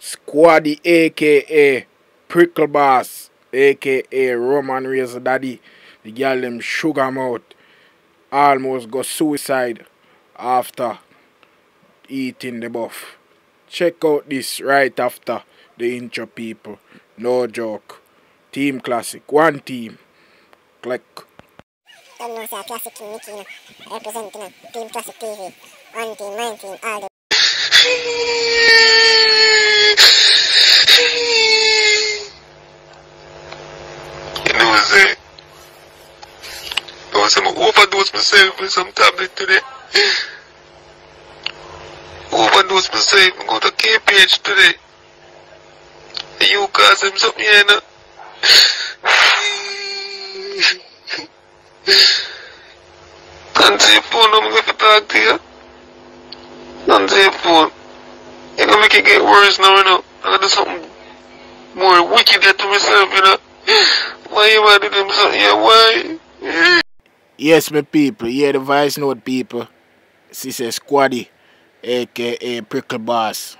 Squaddy aka Prickle Boss aka Roman Razor Daddy. The girl them sugar mouth almost got suicide after eating the buff. Check out this right after the intro people. No joke. Team classic. One team. Click. Representing Team Classic TV. One team, team, all the You know what I'm saying? I was going to overdose myself with some tablet today. Overdose myself and go to KPH today. And you cause him something here now. Answer your phone, I'm going talk to you. Answer your phone. You're going to make it get worse now, you know. I got to do something more wicked to myself, you know. Why you want to do something? Yeah, why? Yes, my people. Yeah, the voice note people. She says Squaddy, aka Prickle Boss.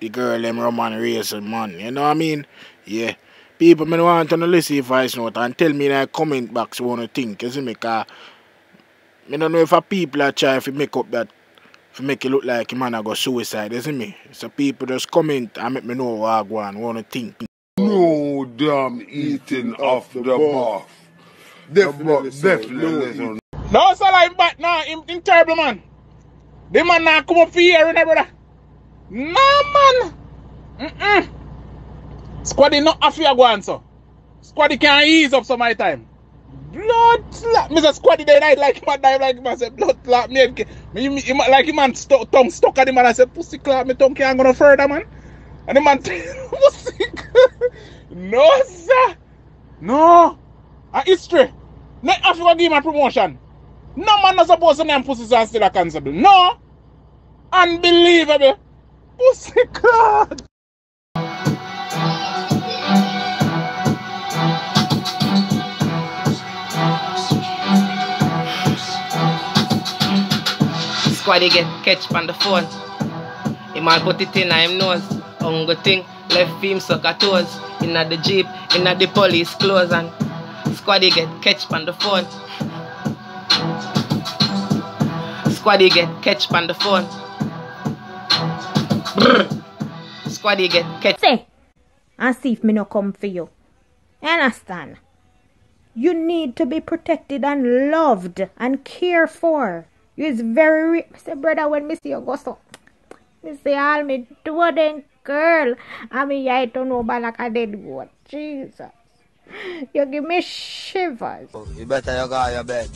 The, girl them Roman Razor man. You know what I mean? Yeah. People me want to listen to voice note and tell me in the comment box what you think. You see me? Cause I don't know if a people are trying to make up that to make it look like a man a go suicide, you see me? So people just comment and make me know what I on, what you think. No damn eating off the buff. Definitely, definitely. No, so like back now, him, him terrible man. The man now come up for here, you know, brother. Nah, man. Mm-mm. Squaddy not after go on, so. Squaddy can ease up some of my time. Blood clot. Mr. Squaddy they night like him a die like him. I said, blood clot. Me, me, me, him, like him man stu- tongue stuck at him and I said, pussy clot, me tongue can't go no further, man. And the man pussy No, sir. No. A history. Not Africa give him a promotion. No man not supposed to name pussy and still a constable. No. Unbelievable. Pussy clot. Squaddy get catch on the phone. He man put it in him nose. Ungo thing, left him suck a toes. Inna the jeep, inna the police clothes and Squaddy get catch on the phone. Squaddy get catch on the phone. Brr. Squaddy get catch. say and see if me no come for you. Understand? You need to be protected and loved and cared for. You is very me say brother when me see you go so me say all me do girl I mean I don't know about like a dead goat. Jesus. You give me shivers. You better you go to your bed.